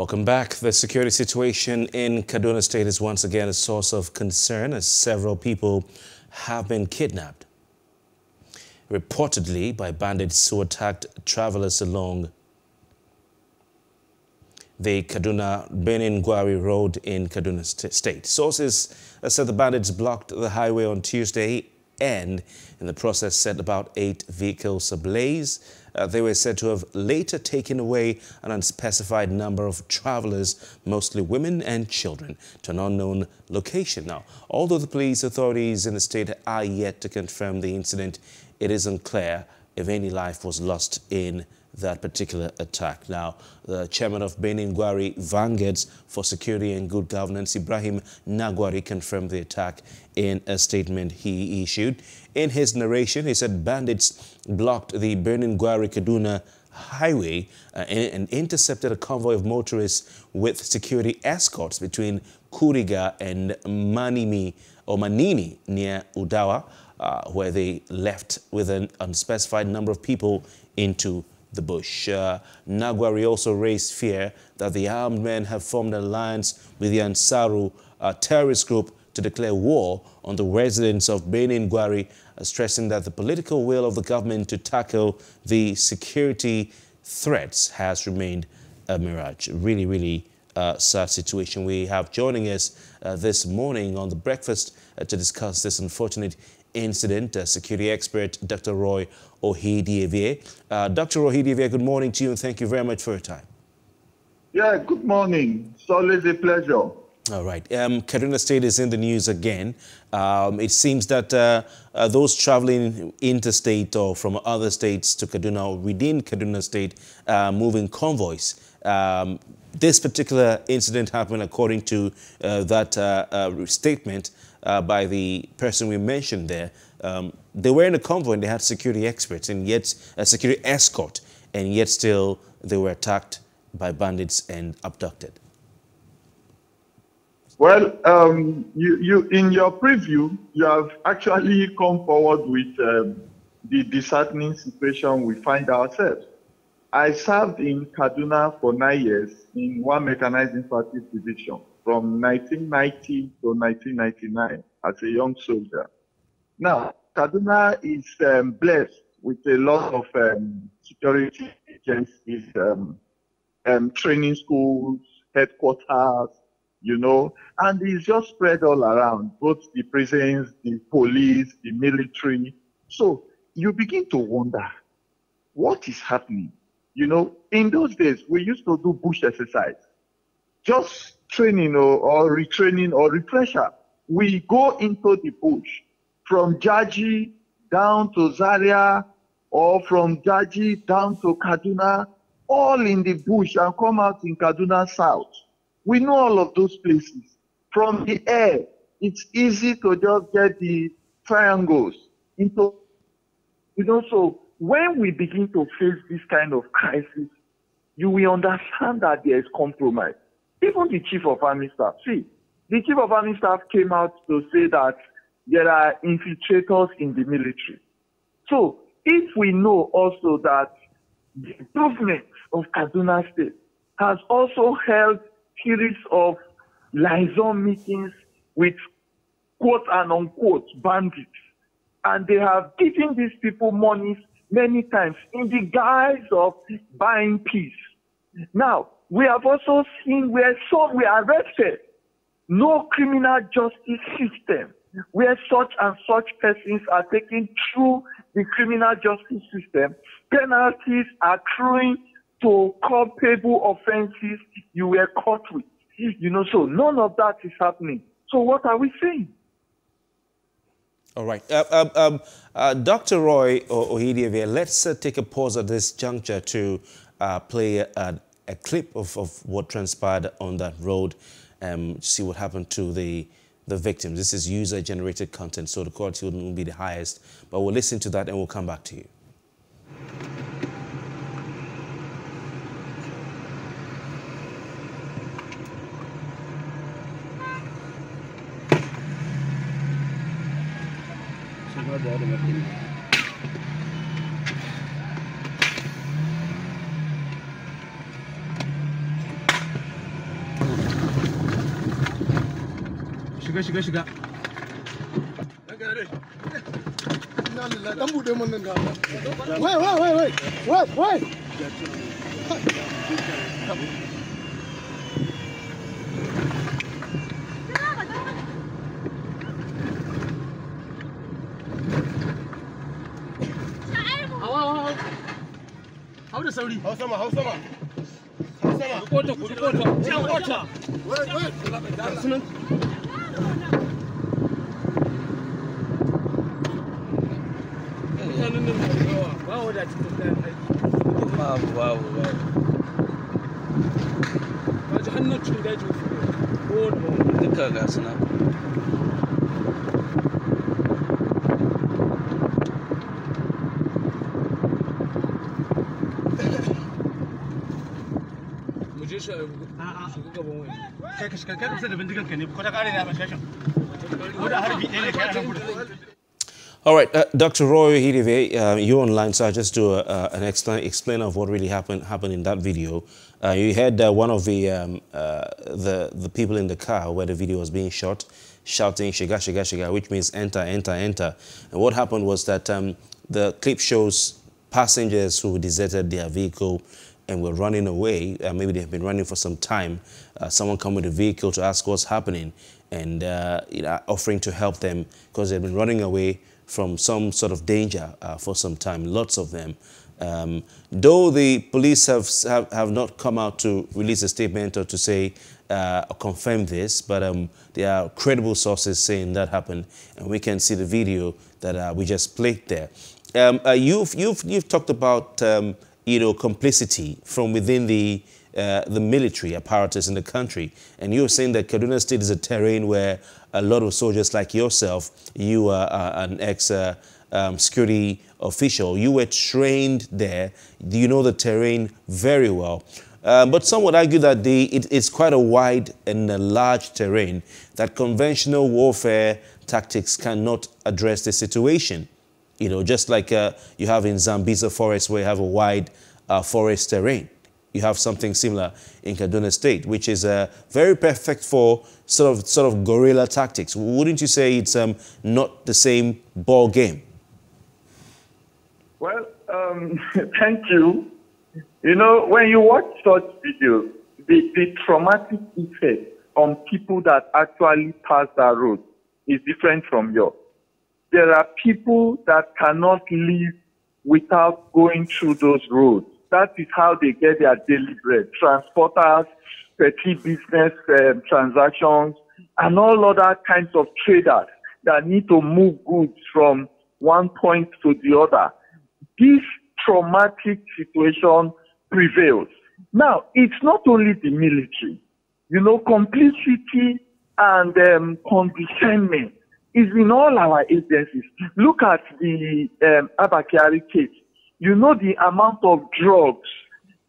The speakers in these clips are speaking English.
Welcome back. The security situation in Kaduna State is once again a source of concern as several people have been kidnapped, reportedly by bandits who attacked travelers along the Kaduna Birnin Gwari Road in Kaduna State. Sources said the bandits blocked the highway on Tuesday and in the process set about eight vehicles ablaze. Uh, they were said to have later taken away an unspecified number of travelers, mostly women and children, to an unknown location. Now, although the police authorities in the state are yet to confirm the incident, it is unclear if any life was lost in that particular attack. Now, the chairman of Birnin Gwari Vanguards for Security and Good Governance, Ibrahim Nagwari, confirmed the attack in a statement he issued. In his narration, he said bandits blocked the Birnin Gwari Kaduna highway uh, and, intercepted a convoy of motorists with security escorts between Kuriga and Manimi or Manini near Udawa, uh, where they left with an unspecified number of people into the bush. Uh, Nagwari also raised fear that the armed men have formed an alliance with the Ansaru uh, terrorist group to declare war on the residents of Birnin Gwari, uh, stressing that the political will of the government to tackle the security threats has remained a mirage. Really, really uh, sad situation. We have joining us uh, this morning on the breakfast uh, to discuss this unfortunate incident, uh, security expert Dr. Roy Okhidievbie. Uh, Dr. Okhidievbie, good morning to you and thank you very much for your time. Yeah, good morning. It's always a pleasure. All right. Um, Kaduna State is in the news again. Um, it seems that uh, uh, those traveling interstate or from other states to Kaduna or within Kaduna State uh, moving convoys. Um, this particular incident happened according to uh, that uh, uh, statement uh, by the person we mentioned there. Um, they were in a convoy and they had security experts and yet a security escort, and yet still they were attacked by bandits and abducted. Well, um, you, you, in your preview, you have actually come forward with um, the disheartening situation we find ourselves. I served in Kaduna for nine years in one mechanized infantry division from 1990 to 1999 as a young soldier. Now, Kaduna is um, blessed with a lot of um, security agencies, um, um, training schools, headquarters, you know, and it's just spread all around, both the prisons, the police, the military. So you begin to wonder, what is happening? You know, in those days, we used to do bush exercise. Just training or, or retraining or refresher. We go into the bush from Jaji down to Zaria or from Jaji down to Kaduna, all in the bush and come out in Kaduna South. We know all of those places. From the air, it's easy to just get the triangles into, you know, so when we begin to face this kind of crisis, you will understand that there is compromise. Even the chief of army staff. See, the chief of army staff came out to say that there are infiltrators in the military. So if we know also that the government of Kaduna State has also held series of liaison meetings with quote and unquote bandits, and they have given these people money many times in the guise of buying peace. Now, we have also seen where some were arrested. No criminal justice system where such and such persons are taken through the criminal justice system. Penalties are accruing to culpable offenses you were caught with. You know, so none of that is happening. So what are we saying? All right. Uh, um, um, uh, Dr. Roy Okhidievbie, let's uh, take a pause at this juncture to uh, play a, a clip of, of what transpired on that road and um, see what happened to the, the victims. This is user-generated content, so the quality wouldn't be the highest. But we'll listen to that and we'll come back to you. Shiga shiga shiga dan buɗe mun nan da wai wai wai wai wai wai Hau da sauri. Hau sama, hau sama. Hau sama. Kota, kota, kota. Wai, wai. ba wadatattun kayan aiki kuɗin babu babu babu ji hannun cikin daji ko duka ga suna shi kai ka shiga kai da bindigan ka ne. Ko ta kare da bashashin ko da harbi ɗaya ne kai a nan All right, uh, Dr. Roy Okhidievbie, uh, you're online, so I'll just do a, an explain, explain of what really happened happened in that video. Uh, you had uh, one of the, um, uh, the the people in the car where the video was being shot shouting "Shiga, shiga, shiga," which means enter, enter, enter. And what happened was that um, the clip shows passengers who deserted their vehicle and were running away. Maybe they've been running for some time. Someone come with a vehicle to ask what's happening and you know, offering to help them because they've been running away from some sort of danger uh, for some time, lots of them. Um, though the police have, have, have not come out to release a statement or to say uh, or confirm this, but um, there are credible sources saying that happened, and we can see the video that uh, we just played there. Um, uh, you've, you've, you've talked about um, you know, complicity from within the, uh, the military apparatus in the country. And you're saying that Kaduna State is a terrain where a lot of soldiers like yourself, you are uh, an ex uh, um, security official, you were trained there. You know the terrain very well. Um, but some would argue that the, it, it's quite a wide and a large terrain that conventional warfare tactics cannot address the situation. You know, just like uh, you have in Sambisa Forest where you have a wide uh, forest terrain. You have something similar in Kaduna State, which is uh, very perfect for sort of sort of guerrilla tactics. Wouldn't you say it's um, not the same ball game? Well, um, thank you. You know, when you watch such videos, the, the traumatic effect on people that actually pass that road is different from yours. There are people that cannot live without going through those roads. That is how they get their daily bread. Transporters, petty business um, transactions, and all other kinds of traders that need to move goods from one point to the other. This traumatic situation prevails. Now, it's not only the military. You know, complicity and um, is in all our agencies. Look at the um, Abba Kyari case. You know the amount of drugs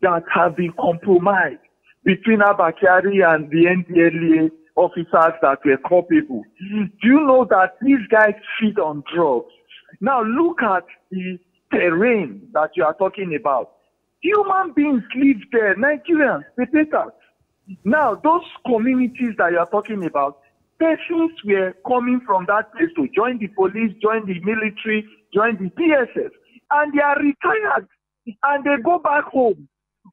that have been compromised between Abba Kyari and the NDLEA officers that were culpable. Do you know that these guys feed on drugs? Now look at the terrain that you are talking about. Human beings live there, Nigerians, the taters. Now, those communities that you are talking about, persons were coming from that place to join the police, join the military, join the DSS, and they are retired and they go back home.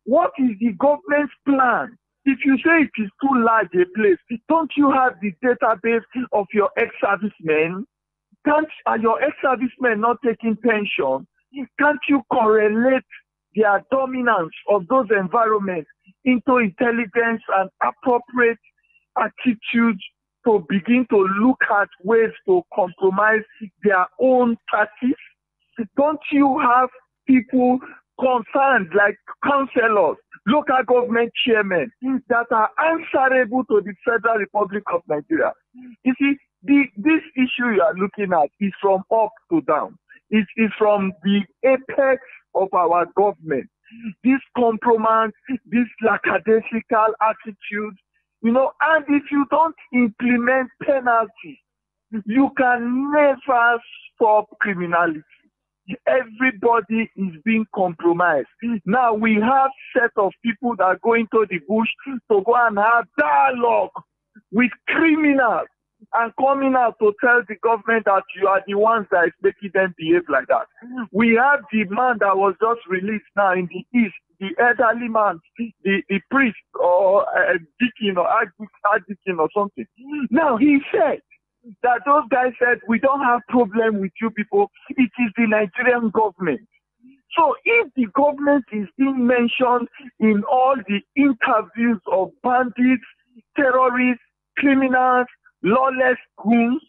What is the government's plan? If you say it is too large a place, don't you have the database of your ex-servicemen? Can't are your ex-servicemen not taking pension? Can't you correlate their dominance of those environments into intelligence and appropriate attitude to begin to look at ways to compromise their own tactics? Don't you have people concerned like councillors, local government chairmen that are answerable to the Federal Republic of Nigeria? You see, the, this issue you are looking at is from up to down. It is from the apex of our government. This compromise, this lackadaisical attitude, you know, and if you don't implement penalties, you can never stop criminality. Everybody is being compromised. Now we have set of people that go into the bush to go and have dialogue with criminals and coming out to tell the government that you are the ones that is making them behave like that. We have the man that was just released now in the East, the elderly man, the, the priest or uh, deacon or archdeacon or something. Now he said that those guys said, we don't have problem with you people. It is the Nigerian government. So if the government is being mentioned in all the interviews of bandits, terrorists, criminals, lawless goons,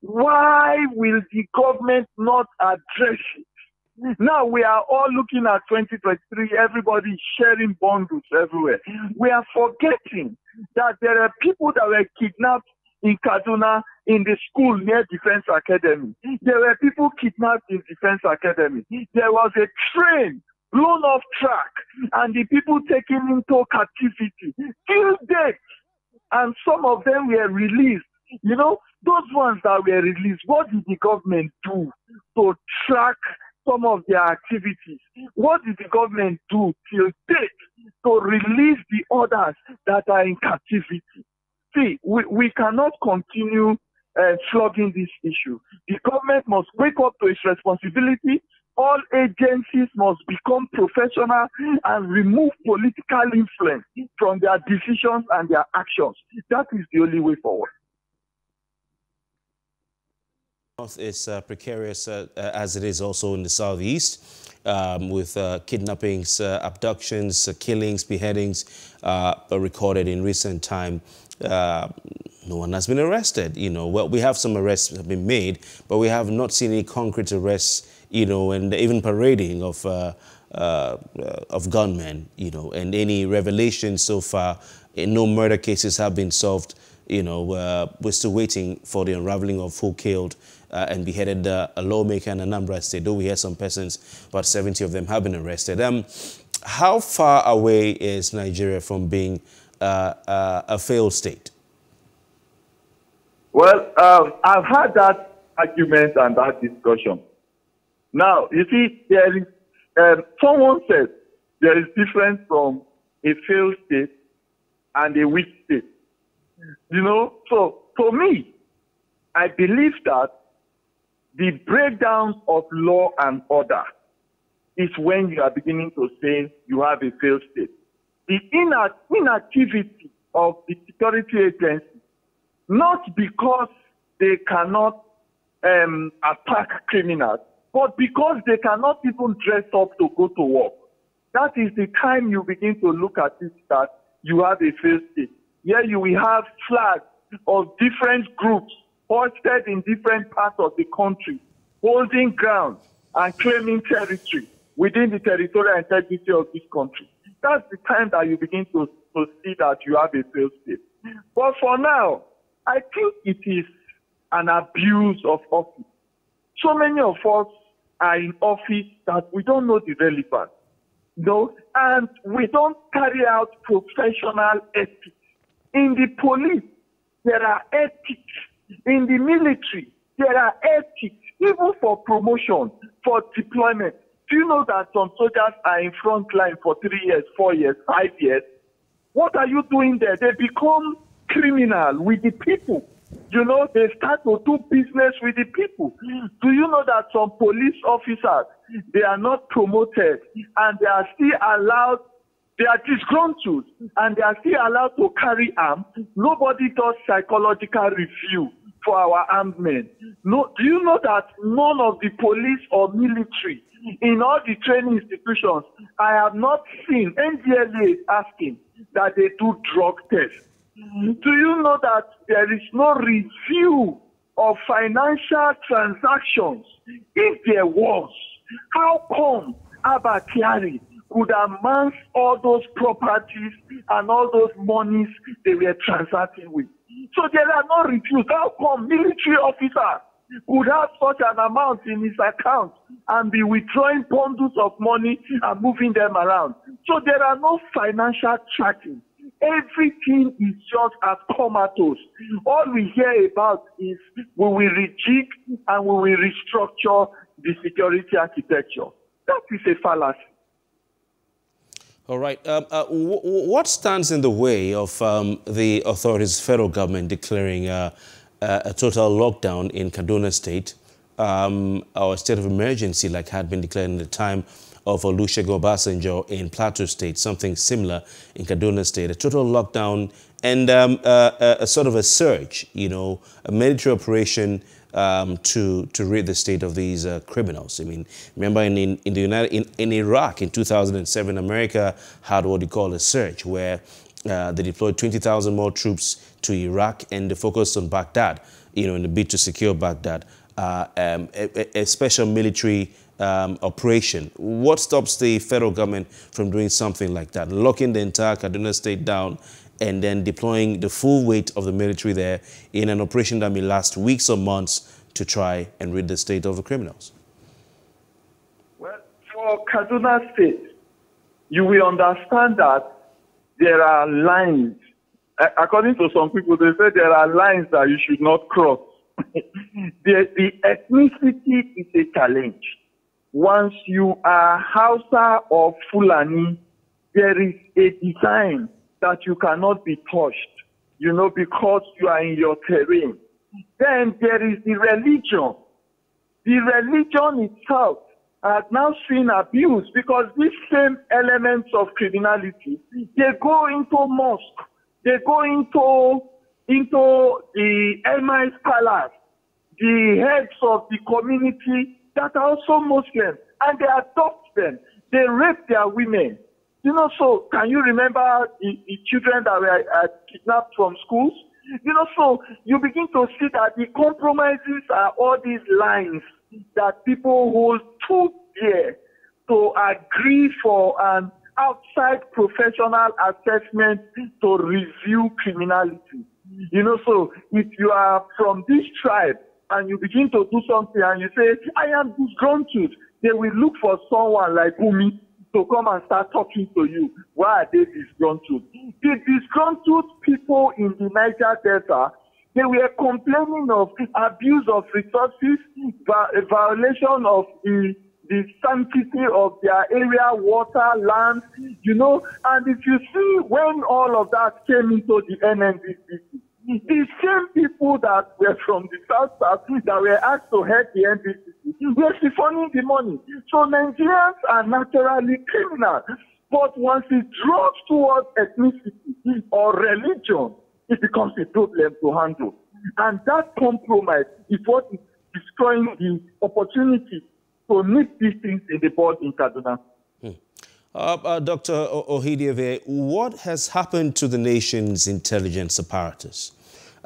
why will the government not address it? Now we are all looking at 2023, everybody sharing bundles everywhere. We are forgetting that there are people that were kidnapped in Kaduna in the school near Defense Academy. Hmm. There were people kidnapped in Defense Academy. Hmm. There was a train blown off track and the people taken into captivity till date. And some of them were released. You know, those ones that were released, what did the government do to track some of their activities? What did the government do till date to release the others that are in captivity? See, we, we cannot continue uh, flogging this issue. The government must wake up to its responsibility. All agencies must become professional and remove political influence from their decisions and their actions. That is the only way forward. North is uh, precarious uh, uh, as it is also in the southeast um, with uh, kidnappings, uh, abductions, uh, killings, beheadings recorded in recent time. No one has been arrested, you know. Well, we have some arrests have been made, but we have not seen any concrete arrests, you know, and even parading of of gunmen, you know, and any revelations so far, no murder cases have been solved you know, uh, we're still waiting for the unraveling of who killed uh, and beheaded uh, a lawmaker in Anambra State. Though we hear some persons, about 70 of them have been arrested. Um, how far away is Nigeria from being uh, uh, a failed state? Well, um, I've had that argument and that discussion. Now, you see, there is, um, someone said there is difference from a failed state and a weak state. You know, so for me, I believe that the breakdown of law and order is when you are beginning to say you have a failed state. The inactivity of the security agency, not because they cannot um, attack criminals, but because they cannot even dress up to go to work. That is the time you begin to look at it that you have a failed state. Here you will have flags of different groups posted in different parts of the country, holding ground and claiming territory within the territorial integrity of this country. That's the time that you begin to, to see that you have a failed state. But for now, I think it is an abuse of office. So many of us are in office that we don't know the relevance. no, and we don't carry out professional ethics. In the police, there are ethics in the military, there are ethics, even for promotion, for deployment. Do you know that some soldiers are in front line for three years, four years, five years? What are you doing there? They become criminal with the people. You know, they start to do business with the people. Do you know that some police officers, they are not promoted and they are still allowed they are disgruntled and they are still allowed to carry arms. Nobody does psychological review for our armed men. No, do you know that none of the police or military in all the training institutions, I have not seen NDLEA asking that they do drug tests. Mm-hmm. Do you know that there is no review of financial transactions? If there was, how come Abba could amass all those properties and all those monies they were transacting with? So there are no reviews. How come military officers could have such an amount in his account and be withdrawing bundles of money and moving them around? So there are no financial tracking. Everything is just as comatose. All we hear about is we will rejig and we will restructure the security architecture. That is a fallacy. All right. Um, uh, what stands in the way of um, the authorities, federal government, declaring uh, uh, a total lockdown in Kaduna State, um, or a state of emergency like had been declared in the time of Olusegun Obasanjo in Plateau State, something similar in Kaduna State, a total lockdown and um, uh, a, a, sort of a surge, you know, a military operation um, to to rid the state of these uh, criminals. I mean, remember in in, in the United in, in Iraq in 2007, America had what you call a surge where uh, they deployed 20,000 more troops to Iraq and they focused on Baghdad, you know, in the bid to secure Baghdad. Uh, um, a, a, special military um, operation. What stops the federal government from doing something like that, locking the entire Kaduna state down and then deploying the full weight of the military there in an operation that may last weeks or months to try and rid the state of the criminals? Well, for Kaduna State, you will understand that there are lines. According to some people, they say there are lines that you should not cross. the, the ethnicity is a challenge. Once you are Hausa or Fulani, there is a design that you cannot be touched, you know, because you are in your terrain. Then there is the religion. The religion itself has now seen abuse because these same elements of criminality, they go into mosque, they go into, into the Emirates Palace, the heads of the community that are also Muslims, and they adopt them. They rape their women. You know, so can you remember the, the children that were uh, kidnapped from schools? You know, so you begin to see that the compromises are all these lines that people hold too dear to agree for an outside professional assessment to review criminality. You know, so if you are from this tribe and you begin to do something and you say, I am disgruntled, they will look for someone like Umi to come and start talking to you. Why are they disgruntled? The disgruntled people in the Niger Delta, they were complaining of abuse of resources, violation of the the sanctity of their area, water, land, you know. And if you see when all of that came into the NNDC, the same people that were from the South South that were asked to head the NDC were siphoning the money. So Nigerians are naturally criminals. But once it drops towards ethnicity or religion, it becomes a problem to handle. And that compromise is what is destroying the opportunity to nip these things in the bud in Kaduna. Hmm. Uh, uh, Dr. Okhidievbie, what has happened to the nation's intelligence apparatus?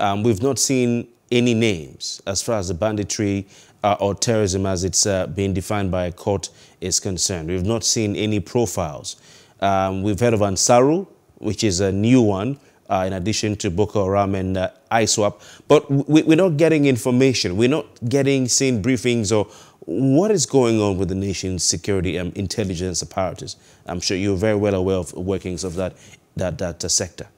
Um, we've not seen any names as far as the banditry uh, or terrorism as it's uh, being defined by a court is concerned. We've not seen any profiles. Um, we've heard of Ansaru, which is a new one, uh, in addition to Boko Haram and uh, ISWAP. But we, are not getting information. We're not getting seeing briefings or what is going on with the nation's security and intelligence apparatus. I'm sure you're very well aware of workings of that, that, that uh, sector.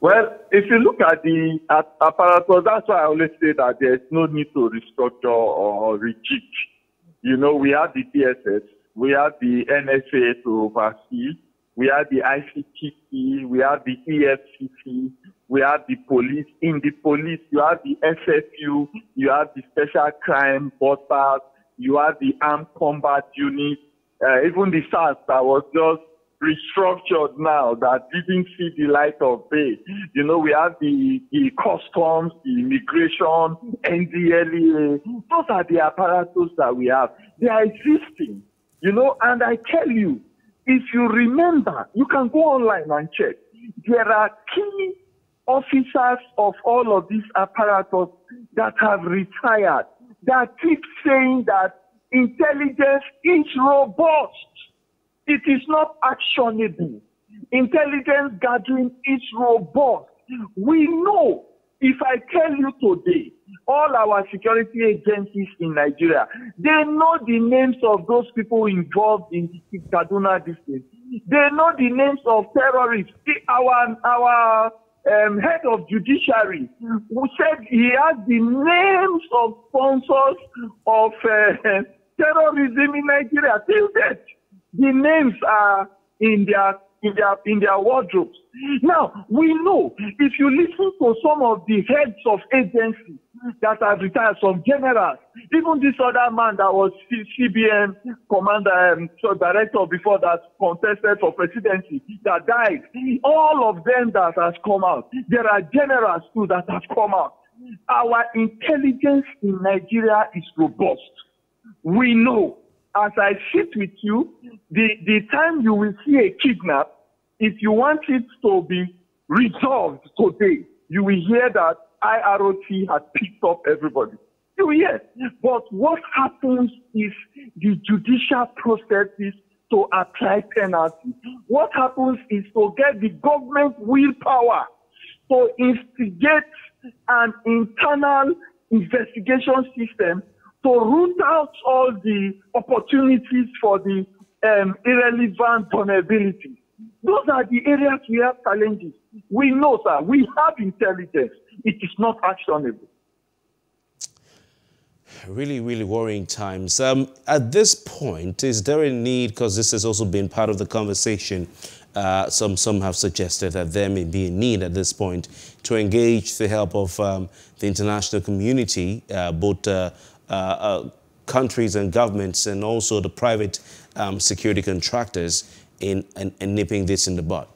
Well, if you look at the at apparatus, that's why I always say that there's no need to restructure or rejig. You know, we have the DSS, we have the NSA to oversee, we have the ICPC, we have the EFCC, we have the police. In the police, you have the SFU, you have the special crime bosses, you have the armed combat unit, uh, even the SARS that was just restructured now that didn't see the light of day. You know, we have the, the customs, the immigration, NDLEA. Those are the apparatus that we have. They are existing, you know, and I tell you, if you remember, you can go online and check. There are key officers of all of these apparatus that have retired that keep saying that intelligence is robust it is not actionable. Intelligence gathering is robust. We know if I tell you today, all our security agencies in Nigeria, they know the names of those people involved in Kaduna district. They know the names of terrorists. Our, our um, head of judiciary who said he has the names of sponsors of uh, terrorism in Nigeria till date. The names are in their in their in their wardrobes. Now we know if you listen to some of the heads of agencies that have retired, some generals, even this other man that was CBN commander, um, director before that contested for presidency that died. All of them that has come out. There are generals too that have come out. Our intelligence in Nigeria is robust. We know as I sit with you, the, the time you will see a kidnap, if you want it to be resolved today, you will hear that IRT has picked up everybody. You will hear. But what happens is the judicial process is to apply penalty. What happens is to get the government willpower to instigate an internal investigation system to root out all the opportunities for the um, irrelevant vulnerabilities. Those are the areas we have challenges. We know, sir, we have intelligence. It is not actionable. Really, really worrying times. Um, at this point, is there a need, because this has also been part of the conversation, uh, some, some have suggested that there may be a need at this point to engage the help of um, the international community, uh, both uh, countries and governments and also the private um, security contractors in, in, in, nipping this in the bud?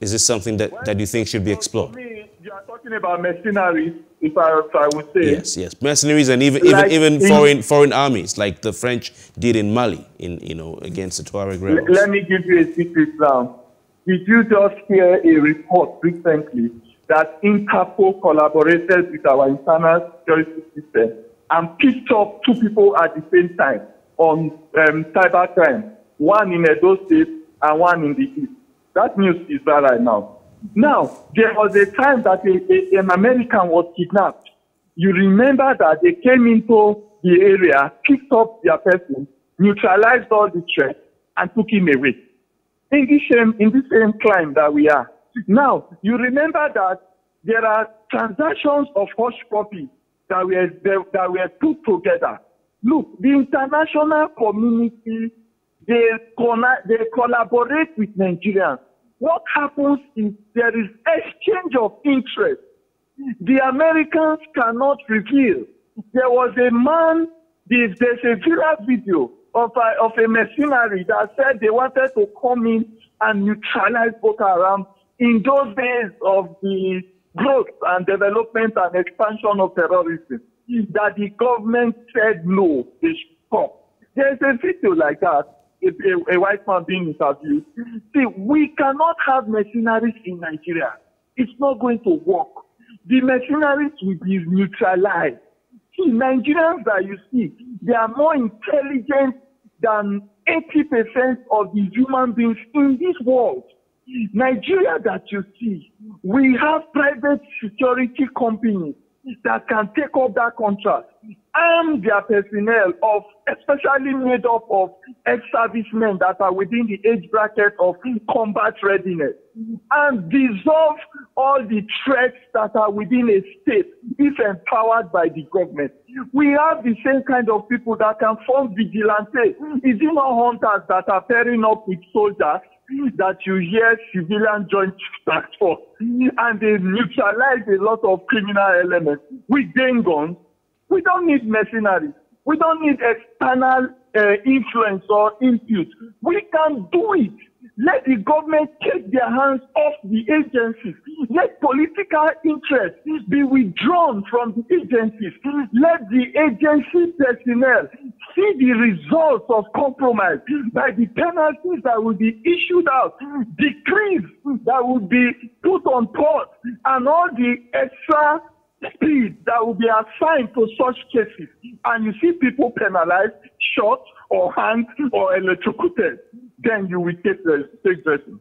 Is this something that, well, that you think should be explored? Me, you are talking about mercenaries, if I, if I would say. Yes, yes, mercenaries and even like even, even foreign foreign armies, like the French did in Mali, in you know against the Tuareg rebels. Let me give you a secret now. Did you just hear a report recently that Interpol collaborated with our internal security system and picked up two people at the same time on um, cyber crime, one in Edo State and one in the East. That news is there right now. Now, there was a time that a, a, an American was kidnapped. You remember that they came into the area, picked up their person, neutralized all the threats, and took him away. In the same, in this same clime that we are. Now, you remember that there are transactions of hush puppies that were, that were put together. Look, the international community, they, they collaborate with Nigerians. What happens is there is exchange of interest. The Americans cannot reveal. There was a man, there's a viral video of a, of a mercenary that said they wanted to come in and neutralize Boko Haram in those days of the growth and development and expansion of terrorism that the government said no, they should stop. There's a video like that, a, a, a white man being interviewed. See, we cannot have mercenaries in Nigeria. It's not going to work. The mercenaries will be neutralized. See, Nigerians that you see, they are more intelligent than 80% of the human beings in this world. Nigeria that you see, we have private security companies that can take up that contract and their personnel of especially made up of ex-servicemen that are within the age bracket of combat readiness and dissolve all the threats that are within a state if empowered by the government. We have the same kind of people that can form vigilante. Is it not hunters that are pairing up with soldiers that you hear civilian joint task force and they neutralize a lot of criminal elements with then guns. We don't need mercenaries. We don't need external uh, influence or input. We can do it. Let the government take their hands off the agencies. Let political interests be withdrawn from the agencies. Let the agency personnel see the results of compromise by the penalties that will be issued out, decrees that will be put on pause, and all the extra speed that will be assigned to such cases. And you see people penalized, shot, or hanged, or electrocuted then you will take the take person.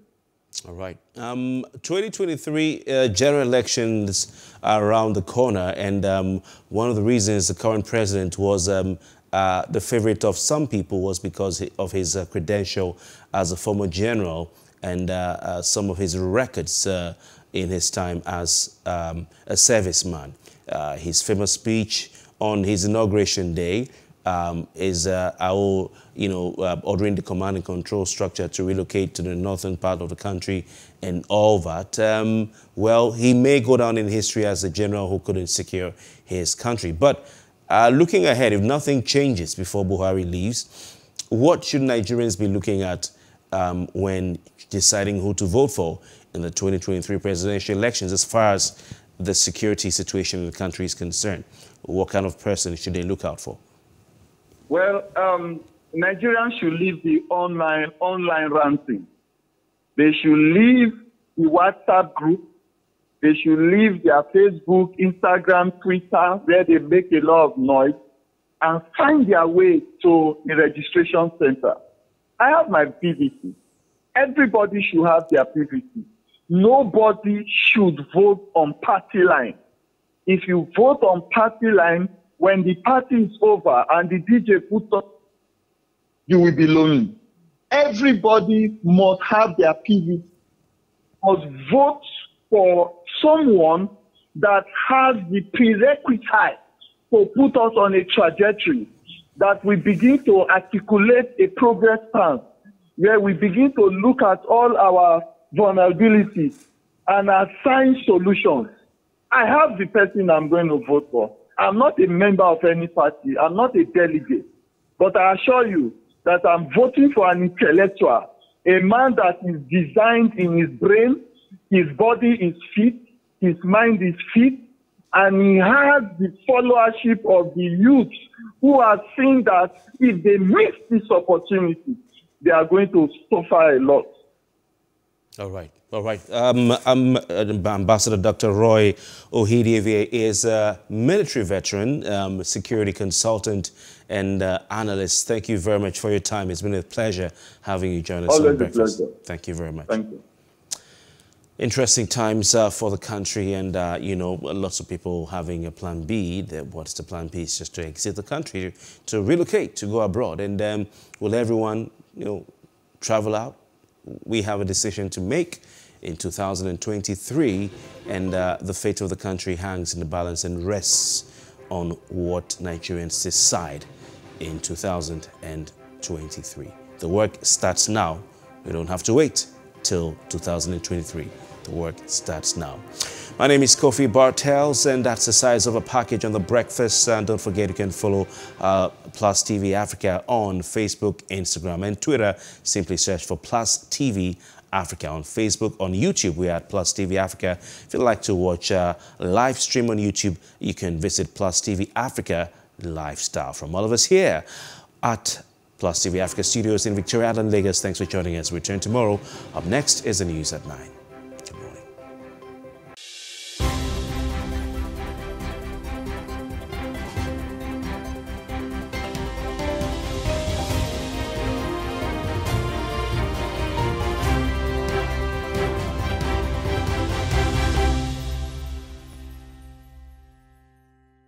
All right. Um, 2023 uh, general elections are around the corner, and um, one of the reasons the current president was um, uh, the favorite of some people was because of his uh, credential as a former general and uh, uh, some of his records uh, in his time as um, a serviceman. his famous speech on his inauguration day um, is uh, our, you know, uh, ordering the command and control structure to relocate to the northern part of the country and all that. Um, well, he may go down in history as a general who couldn't secure his country. But uh, looking ahead, if nothing changes before Buhari leaves, what should Nigerians be looking at um, when deciding who to vote for in the 2023 presidential elections as far as the security situation in the country is concerned? What kind of person should they look out for? Well, um, Nigerians should leave the online online ranting. They should leave the WhatsApp group. They should leave their Facebook, Instagram, Twitter, where they make a lot of noise, and find their way to the registration center. I have my PVC. Everybody should have their PVC. Nobody should vote on party line. If you vote on party line, when the party is over and the DJ puts up, you will be lonely. Everybody must have their PVC, must vote for someone that has the prerequisite to put us on a trajectory that we begin to articulate a progress plan where we begin to look at all our vulnerabilities and assign solutions. I have the person I'm going to vote for. I'm not a member of any party. I'm not a delegate. But I assure you that I'm voting for an intellectual, a man that is designed in his brain, his body is fit, his mind is fit, and he has the followership of the youth who are seeing that if they miss this opportunity, they are going to suffer a lot. All right. All right. Um, um, Ambassador Dr. Roy Okhidievbie is a military veteran, um, security consultant, and uh, analyst. Thank you very much for your time. It's been a pleasure having you join us Always on breakfast. Pleasure. Thank you very much. Thank you. Interesting times uh, for the country, and uh, you know, lots of people having a plan B. What's the plan B? It's just to exit the country, to relocate, to go abroad, and um, will everyone, you know, travel out? We have a decision to make in 2023, and uh, the fate of the country hangs in the balance and rests on what Nigerians decide in 2023. The work starts now. We don't have to wait till 2023. The work starts now. My name is Kofi Bartels, and that's the size of a package on the breakfast. And don't forget, you can follow uh, Plus TV Africa on Facebook, Instagram, and Twitter. Simply search for Plus TV Africa on Facebook, on YouTube. We are at Plus TV Africa. If you'd like to watch a live stream on YouTube, you can visit Plus TV Africa Lifestyle. From all of us here at Plus TV Africa Studios in Victoria Island, Lagos, thanks for joining us. We return tomorrow. Up next is the news at 9.